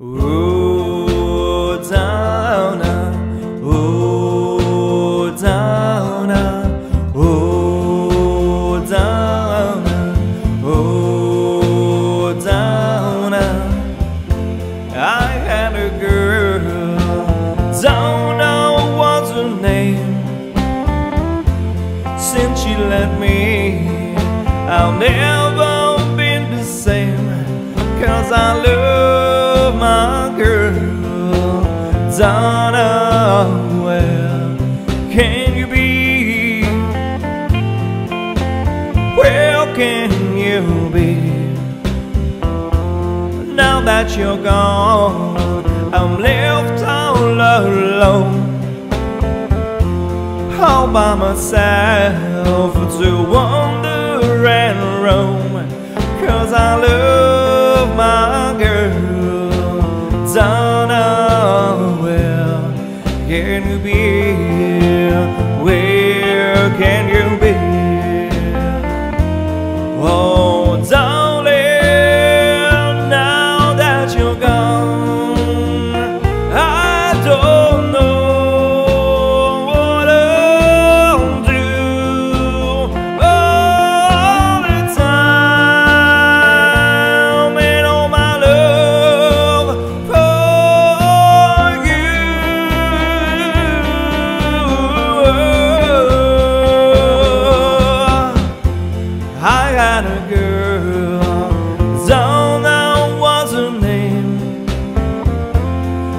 Oh, Donna, oh, oh, oh. I had a girl, Donna was her name. Since she left me, I've never been the same. Cause I love Donna. Where can you be? Where can you be? Now that you're gone, I'm left all alone all by myself to wander and roam Cause I love got a girl, Donna was her name.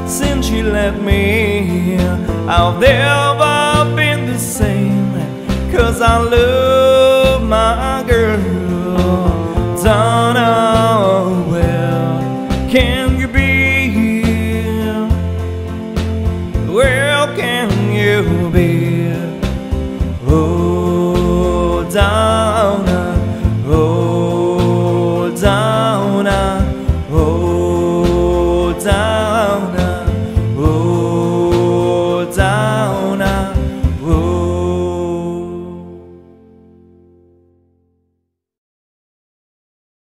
Since she left me, I've never been the same. Cause I love my girl, Donna. Where can you be? Where can you be? mañana